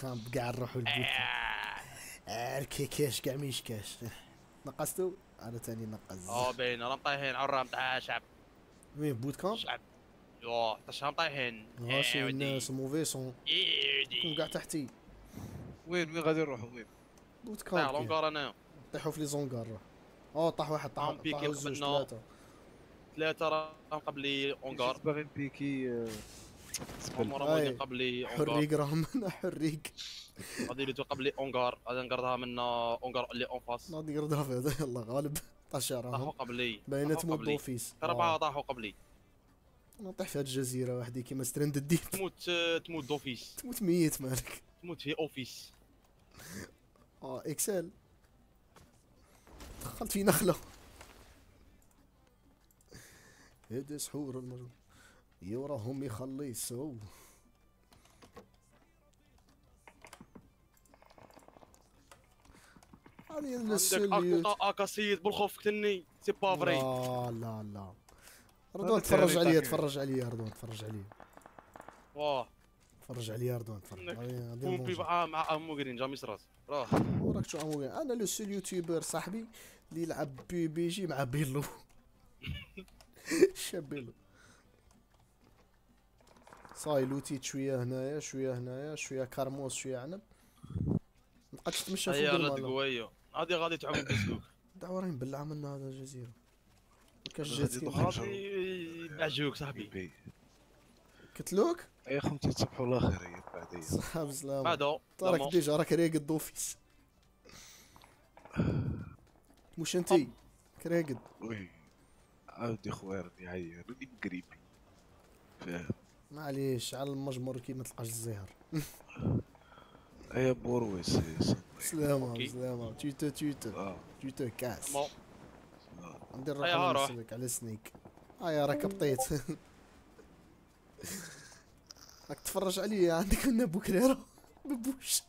كامب كاع نروحوا للبوت كامب آه، الكيكاش كاع ميشكاش نقصتو أنا تاني نقص آه باين راهم طايحين. عرام تاع شعب. وين بوت كامب شعب. يوا تاش راهم طايحين؟ ماشي عاودي. الناس موفي سون عاودي. كون كاع تحتي. وين؟ وين غادي نروحوا؟ وين؟ بوت كامب لونكار أنا. طيحوا في لي زونكار راه آه طاح واحد طاح بيكي طاحوا زوج قبلنا. ثلاثة. ثلاثة راهم قبلي اونكار باغي نبيكي؟ آه، أي. قبلي حريق راهم من حريق. غادي يدوزو قبلي اونكار غادي نقردها من اونكار اللي أون فاس. ناضي يردها في هذا يلا غالب. طاشا طاحوا راهم قبلي. باينه طاحوا تموت قبلي. دوفيس ربعة طاحوا قبلي. نطيح في هاد الجزيرة وحدي كيما سترند الديب. تموت تموت دوفيس. تموت ميت مالك. تموت في أوفيس. آه إكسل. دخلت في نخلة. هذا سحور المرض يوراهم يخلصوا هذه عندك اكاسيد بالخوف قتلني سي با فري لا لا. لا تفرج عليا. تفرج عليا رضوان تفرج عليا. واه تفرج عليا رضوان تفرج بومبي. مع مع امو جرين جامي سراس راه وراك شو عمو أنا لو سول يوتيوبر صاحبي اللي يلعب بي بي جي مع بيلو. شاب بيلو. صاي لوتيت شوية هنايا شوية هنايا شوية كرموس شوية عنب. مبقاتش تمشى فوق الماء قوية. هذه غادي تعمل بسكوك دعوة راهي مبلعة منا هذا الجزيرة. كاش جات. غادي بعجوك صاحبي. بي. قتلوك؟ يا خمتي تصبحوا الله خير هي بعدين صحاب سلام بعدا راك ديجا راك راقد دوفيس مش أنتي؟ كراقد وي. عاودي خويا راني عيان راني مقريبي فاهم؟ معليش على المجمر كي ما تلقاش الزهر. أيا بورويس سلامة أوكي. سلامة. تويتو تويتو آه. تويتو كاس ندير هيا روح روح. نسلك على سنيك. هيا راك بطيت. راك تفرج عليا عندك من بوكريرة. ببوش.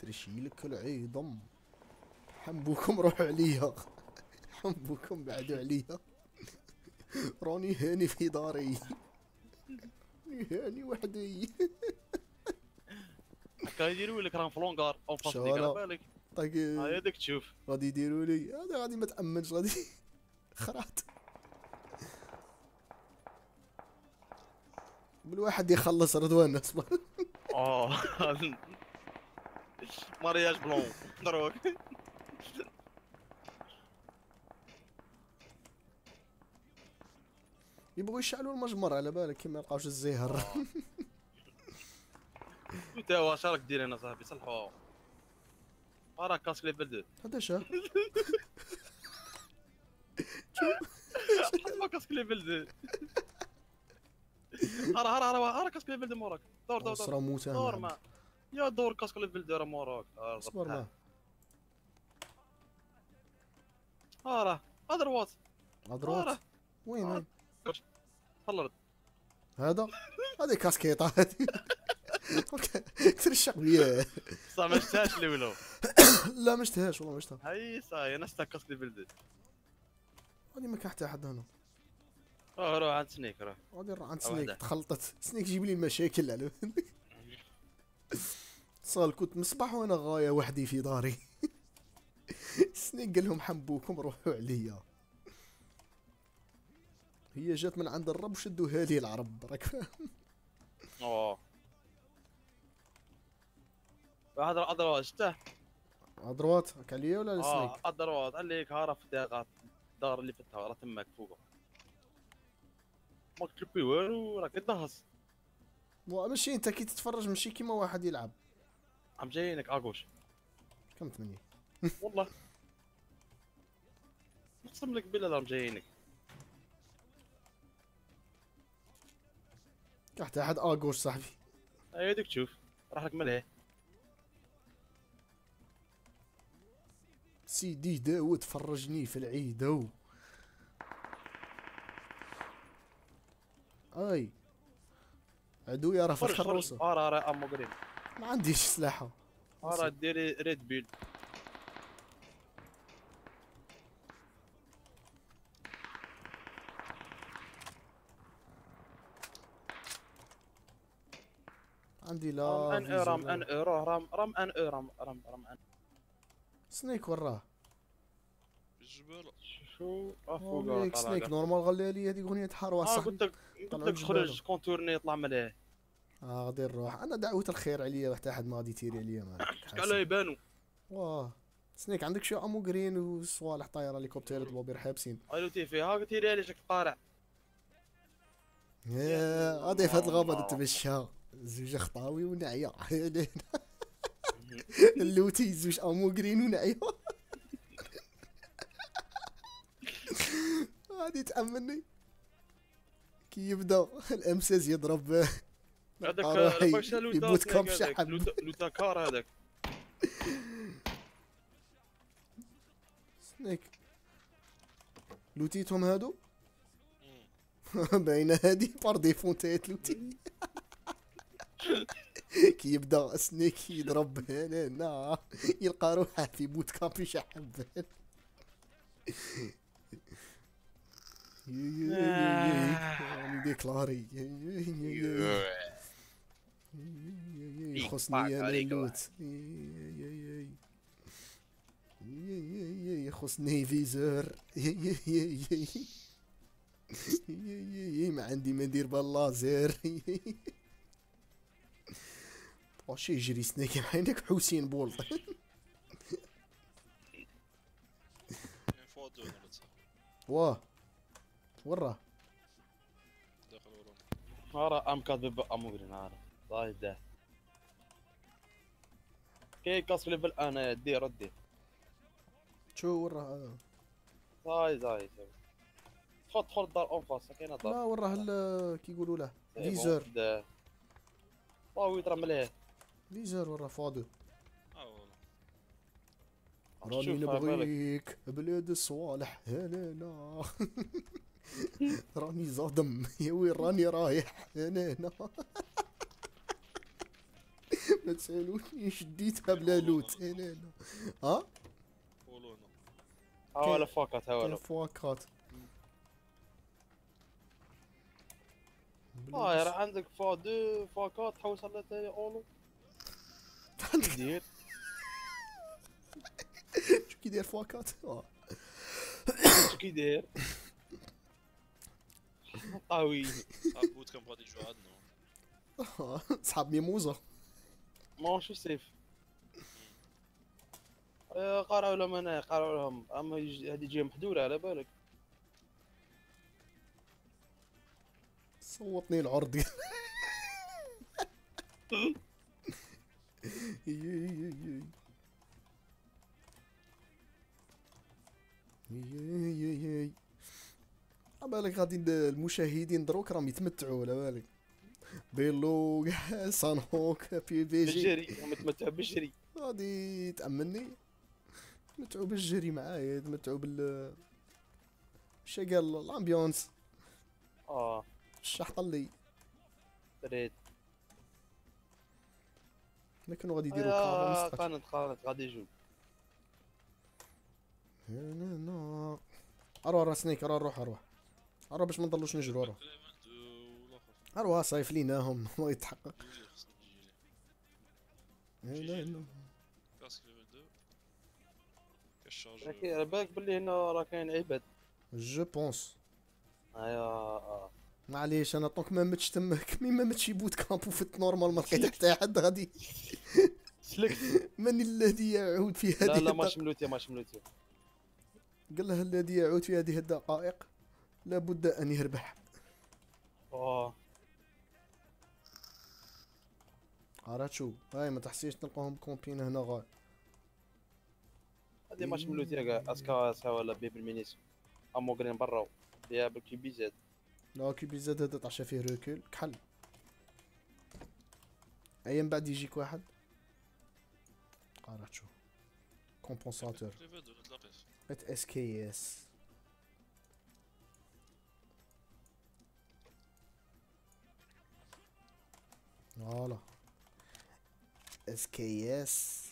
ترشيلك العظم حنبوكم روحوا عليا. حنبوكم بعدوا عليا. راني هاني في داري. هاني وحدي. هكا يديروا لك راهم في لونكار اون فاس. ديك على بالك. طاق هاي ديك تشوف. غادي يديروا لي. هذا غادي ما تأمنش غادي خرعت. بالواحد يخلص رضوان اصبر آه. مارياج بلون. دروك. يبغوا يشعلوا المجمر على بالك كيما يلقاوش الزهر. أنت واش راك دير هنا صاحبي صلحوا راك كاسك لي بلد هذا شا ما كاسك لي بلد هرا هرا هرا هرا كاسك لي بلد موراك دور دور دور. دور. ما. يا دور كاسك لي بلد راه موراك آه، أصبر. ما. هرا هذا وات اضروت هرا وين هذا؟ هذه كاسكيطة. هذه كثر الشعبيه صح ما شفتهاش الاولى لا ما اشتهاش والله ما اشتهى هاي صاي أنا شفتها كاسك لي بلد هذه ما كان حتى أحد هنا. روح روح عند سنيك روح. غادي نروح عند. سنيك تخلطت. سنيك جيب لي المشاكل على صال كنت مصباح وأنا غاية وحدي في داري. سنيك قال لهم حنبوكم روحوا عليا. هي جات من عند الرب وشدوها لي العرب راك فاهم اوه هذا هذا شفته ادروات راك عليا ولا لسنيك آه الدروات عليك هارا في الداغات الدار اللي فتها راه تماك فوق ما كتلبي والو راك دهس مو- ماشي أنت كي تتفرج ماشي كيما واحد يلعب. عم جايينك اغوش كم ثمانية؟ والله. نقسم لك بالله راهم جايينك. حتى احد اغوش صاحبي. هاي ديك تشوف. راح لك ملهي. سيدي داود فرجني في العيدو أي. عدويا راه فتح فرج الروسه هارا راه أمو قريب. ما عنديش سلاحة. هارا ديري ريد بيل عندي لا رام أن رام. أن أو راه رام رام أن رام رام رام أن سنيك وراه. بالجبال شو؟ راه فوق والله سنيك نورمال غلي لي هذيك أغنية حار آه صح قلت لك قلت لك. خرج كونتورني يطلع مليح. آه غادي نروح. أنا دعوت الخير عليا حتى حد ما غادي يتيري عليا ما على يبانو. واه. سنيك عندك شي أمو جرين وصوالح طايرة هليكوبتر بوبير حابسين قالوا تي فيها هاك تيري شكل قارع. يا غادي في هاد الغابة نتمشى زوج خطاوي ونعيا. اللوتي زوج امو جرين ونعيا. غادي تأمني. كي يبدا الامساز يضرب. هذاك يبوت كم هذاك، شحم. لوتا- لوتا كار هذاك. سنيك لوتيتهم هادو؟ باينه هادي بار ديفون تايت لوتي كي يبدا سنيك يضرب هنا هنا يلقى روحه في بوت كامب يشحب راني ديكلاري يخصني أنا اللوت يخصني فيزور ما عندي ما ندير باللازر واش يجري سنيك عينك حسين بولط واه. وراه داخل ورانا. هارا أم كاتب امو جرين هارا طايح ده. كي كاس ليفل؟ أنا دي ردي. شو وراه زاي زاي دخل دخل الدار اون فاس كاينة لا دار. وراه ال- كي يقولوا له. فيزور. طاوي ترى مليح فيزور وراه فاضو آه والله. راني. نبغيك. بلاد الصوالح هنا راني صادم يا وين راني رايح هنا هنا ما تسألوني شديتها بلا لوت هنا هنا ها قولوا هنا هاولا فاكت هاولا فواكات آه يا راه عندك فا دو فاكات تحوس على تاني أولو. دير شو كي داير فواكات آه. شو كي داير طاوي صعب بوت كم غادي يجوا عندنا. صحاب ميموزة ما شو سيف قارعوا لهم أنا قارعوا لهم اما هذه جهه محدوده على بالك صوتني العرض بالك غادي المشاهدين دروك راهم يتمتعوا على بالك. بيلو سان هوك بي في جي بالجري متمتع بالجري. غادي تأمني يتمتعوا بالجري معايا يتمتعوا بال شقال الامبيونس آه. الشحطة اللي دريت ما كانوا غادي يديروا كارون قانت قانت غادي يجوا هنا أروح أروح سنيك أروح أروح أروح. أروح باش ما نضلوش نجروا أروح. أروح صايف ليناهم ما يتحقق. هنا هنا كاسك ليفل 2 كالشارجور لكن على بالك باللي هنا راه كاين عباد. جو بونس ايوا معليش أنا طونك ما متش تمك مي ما متش يبوت كامبو في نورمال ما لقيت حتى حد غادي. سلكت من الذي يعود في هذه لا لا ماشي ملوتي ماشي ملوتي قال له الذي يعود في هذه الدقائق لابد أن يربح. آه عرفت شو هاي ما تحسيش تلقاهم كومبين هنا غاي هذه ماشي ملوتي كاع أسكا اسكا ولا بيب المينيس أمو جرين برا فيها بالكي بي زاد لا كي بيزاد هذا طاح فيه روكول كحل. أيام بعد يجيك واحد. عرفت شو compensateur. level 2 نتلاقيت ات SKS فوالا اس كي اس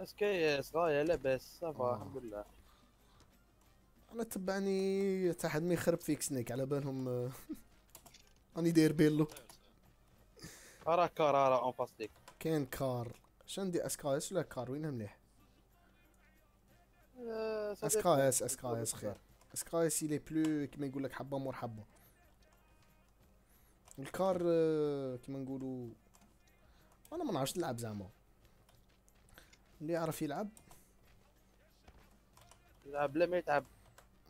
اس كي اس غاية لاباس ça va آه. الحمد لله. أنا تبعني حتى حد ما يخرب فيك سنيك على بالهم آه، راني داير بيلو. راه Kar راه en face ليك كاين Kar. شندي SKS ولا Kar؟ وينها مليح؟ اس كا اس إس كا إس خير. SKS لي بلو كيما يقول لك حبة مور حبة. ال Kar آه، كيما نقولوا أنا ما نعرفش نلعب زعما. اللي يعرف يلعب؟ يلعب بلا ما يتعب.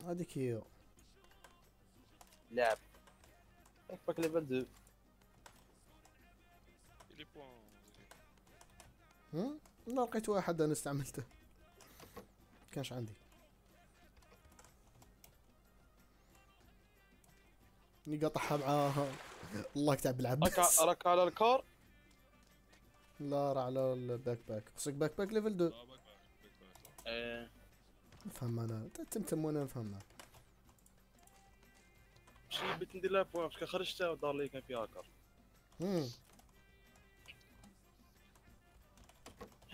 هذيك هي. لعب. bag level 2 les points؟ أنا لقيت واحد أنا استعملته. كانش عندي. اني قاطعها معاها. الله يكتب بالعباس راك راك على ال Kar؟ لا راه على ال bag bag. خصك bag bag level 2 آه bag bag باك باك. إيه نفهم أنا. تمتم وأنا نفهم معاك شي بغيت ندير لها بوان باش خرجتها والدار اللي كان فيها.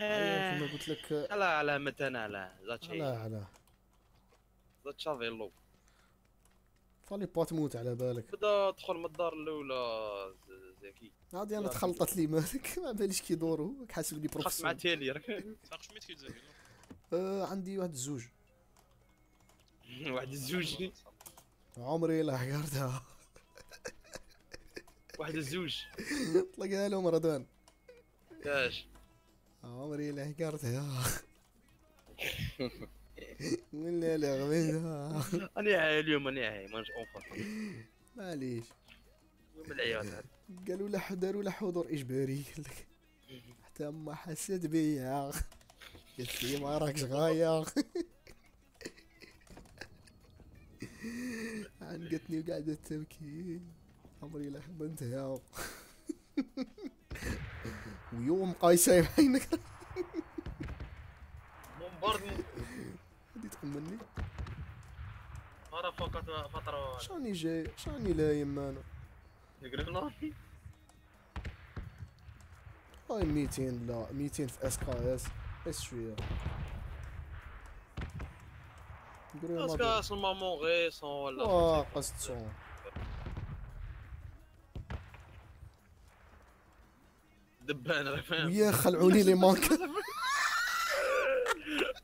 أيوة، كيما قلت لك. على على متى على زاد على على. زاد شافيلو فالي با تموت على بالك. بدا دخل من الدار الأولى زكي. عادي أنا تخلطت لي مالك. ما باليش كيدوروا حاسبني خاص مع بروفيسيونيل تيلي. راك ساق شميت كي تزاكي آه عندي واحد الزوج واحد الزوج. عمري لا حقرتها. واحد الزوج. طلقها لهم رضوان كاش عمري لا حقرتها. ولا لا غمزها أنا عاي اليوم أنا عاي اونفا معليش. يوم العيال. قالوا له داروا له حضور اجباري قال لك حتى ما حسيت بيا قلت لي ما راكش غاية. عنقتني وقاعدة تبكي. عمري لا بنتها ويوم قايسة عينك بومبارد هادي راه فقط فترة شاني جاي شاني لايم أنا؟ قرينا هاي 200 لا 200 في إس كا إس. بس شوية نقولوا ما اسكو سمامون غيسون ولا آه قصد دبان راه فاهم ويا خلعوني لي مانك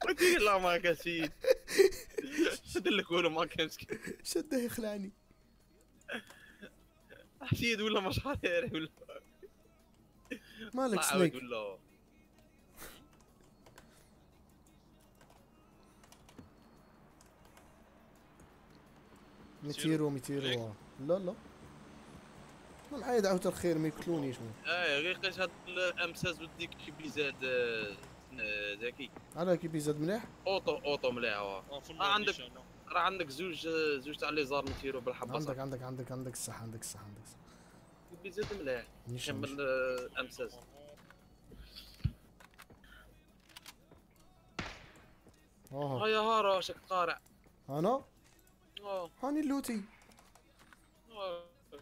ودي لا ما كاسيد شد لك ولا ما كان مسكين شده يخلعني حسيد ولا مش عارف ولا. مالك سنيك؟ ميتيرو. ميتيرو آه. لا لا. ما معايا دعوة الخير ما يقتلونيش. آه غير قيس هاد الأمساس وديك كي زاد آه، آه، ذكي. على QBZ مليح؟ auto auto مليح آه. آه، عندك. راه عندك زوج آه، زوج تاع لي زار نتيرو بالحبة عندك عندك عندك عندك الصح عندك الصح عندك الصح BZ مليح كمل. آه، الامساس آه. هيا هارا شك قارع. أنا؟ هاني اللوتي.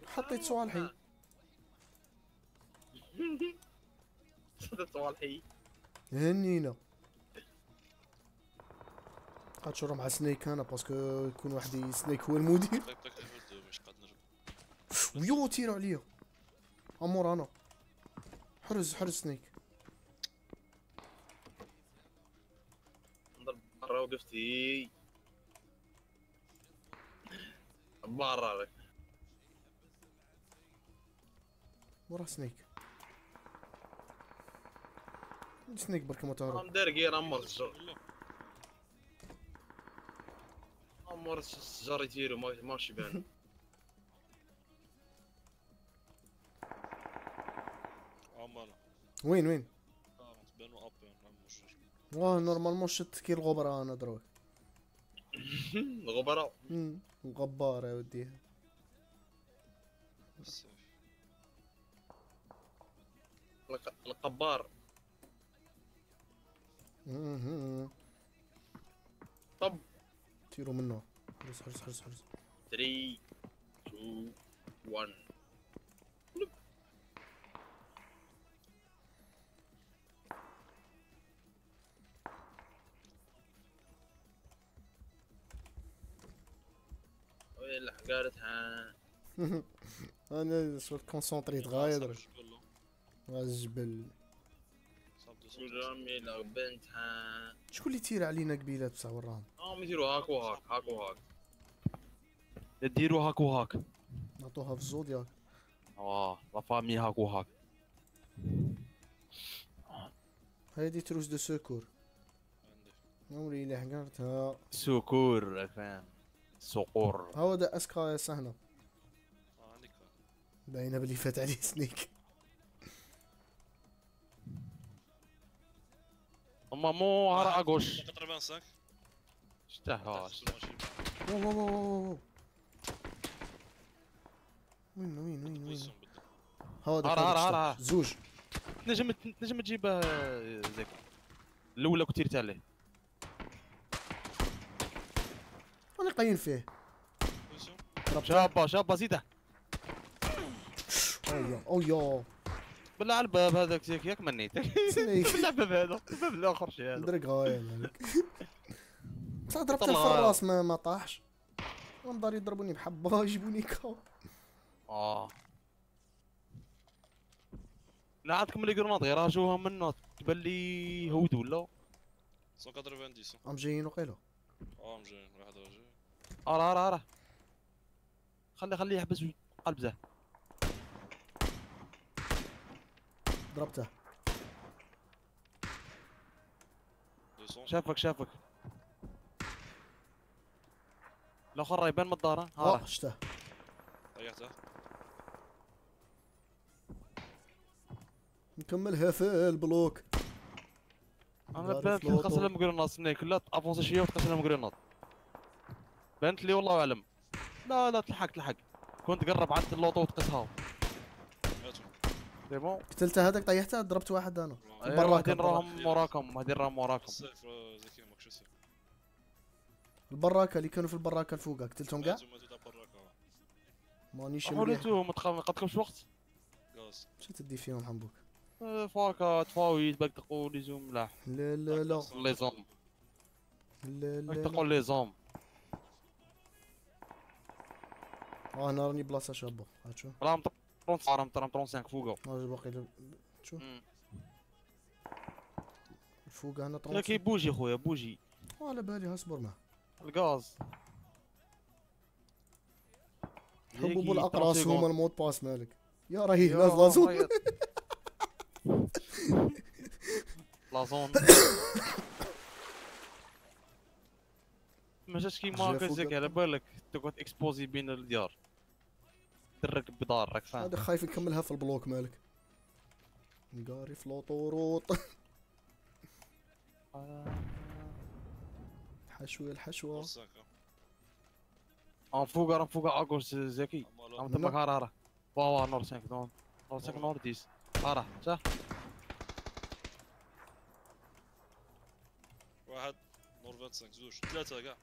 حطيت صوالحي. صدت صوالحي. هنينا. هاتشرا مع سنيك أنا باسكو يكون وحدي سنيك هو المدير. باك باك ليفل 2 باش قاد نربح ويو تيرو عليا. أمور أنا. حرز حرز سنيك. نضرب برا وقفتي. برا لك وراه سنيك سنيك برك ما تهرب I'm داير غير أمر الشجر أمر الشجر يطيروا ما ماش يبان عمانا وين وين؟ 40 بانوا اب مش واه نورمالمون شت كي الغبرة أنا دروك الغبراء مم، غبار يا ودي. القبار. طب. تيرو منه. حرز حرز حرز حرز 3 2 1 الحقارتها أنا شو كونسونطريت غايدر غا الجبل شكون اللي تير علينا قبيلات بصح وراهم هم يديروا هاك وهاك هاك وهاك. يديروا هاك وهاك. نعطوها في الزودياك آه لا فامي هاك وهاك. هادي تروس دو سوكور عندي نوري اللي حقرتها سكور فاهم سقور هاو دا أسكا عندك كان باينة بلي فات عليه سنيك؟ اما مو هرا اغوش 85 اشتهاش تحت الماشين. واو واو واو واو. وين وين وين وين. هاو هرا هرا هرا. زوج. تنجم تنجم تجيب آه، زيك الأولى كنت تيرت عليه. قاين فيه. شابة شابة زيدة. اويا اويا بالله على الباب هذاك زيك ياك منيت. سنيك. بالله الباب هذا الباب الآخر شي هذا. درك غاية مالك بصح ضربته في. الراس ما ما طاحش. ونضر يضربوني بحبة يجيبوني كاو. آه. لا عندكم اللي قرناط غير راجوها منه تبان لي هود ولا؟ 190 هم جايين وقيلا آه مجانين واحد راه جاي ارا ارا ارا خلي خليه يحبس قلب زاه ضربته. 200 شافك شافك. الآخر راه يبان من الدار ها شته. طيحته نكملها في البلوك أنا فلوطو. تقص لهم سني كلها افونسي شوية وتقص لهم قرناط بانت لي والله أعلم. لا لا تلحق تلحق. كنت قرب عند اللوطو وتقصها. سي بون قتلته هذاك طيحته ضربت واحد أنا. والله. برا هادين. راهم موراكم هادين راهم السيف البراكة اللي كانوا في البراكة الفوقة قتلتهم كاع مانيش مليح. حولتوهم قدكمش وقت؟ شو تدي فيهم حنبوك آه، فاكا تفاويت باك تقول لي زوم ملاح لا لا لا. لي زوم لا لا, لا. تقول لي زوم آه أنا راني بلاصه شابه هاد شو راهم 35 راهم 35 فوقه آه باقي ل- شو مم. الفوق أنا لا 30 كي بوجي خويا بوجي على بالي اصبر معاه الغاز حبوب الاقراص هما الموت باس مالك يا راهي يا نازله زون ريت. لا زون ما جاش كيما هكا على. بالك تقعد اكسبوزي بين الديار درك بدار راك فاهم؟ هذا خايف نكملها في البلوك مالك. نقاري في لوطوروط حشوة الحشوة. سانكا آه فوق راه فوق اكوش زكي. عم تمك هارا هارا واه واه نور 5 نور نور 5 نور 10 هارا صح؟ واحد نور 25 زوج ثلاثة كاع.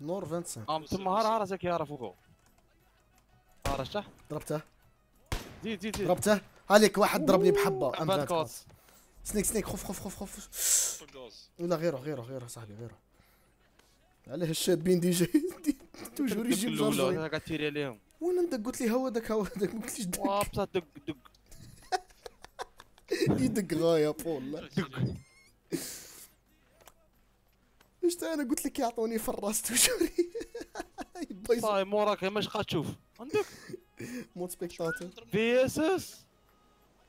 نور 25 عم تما هارا هارا زكي هارا فوقو صح ضربته. زيد زيد زيد. ضربته. هاليك واحد ضربني بحبة ام 24 24 سنيك سنيك خف خف خف خف. لا غيره غيره غيره صاحبي غيره. علاه دي جاي توجور يجيب الأولى جرجرين قاعد تيري عليهم. وين انت قلت لي هو داك هو داك ما قلتليش دق واه بصح دق دق. يدق غاية بول. إيش أنا قلت لك يعطوني في الراس توجوري؟ صاي موراك ماش قاعد تشوف. عندك موت سبيكتاتور في اس اس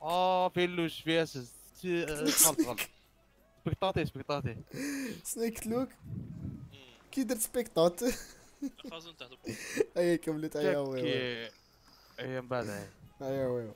آه في اللوش في اس اس غلط غلط سبكتاتي سبكتاتي سنيك لوك كي درت سبيكتات خازن تحت البول اي كملت ايا ويو اي من بعد ايا ويو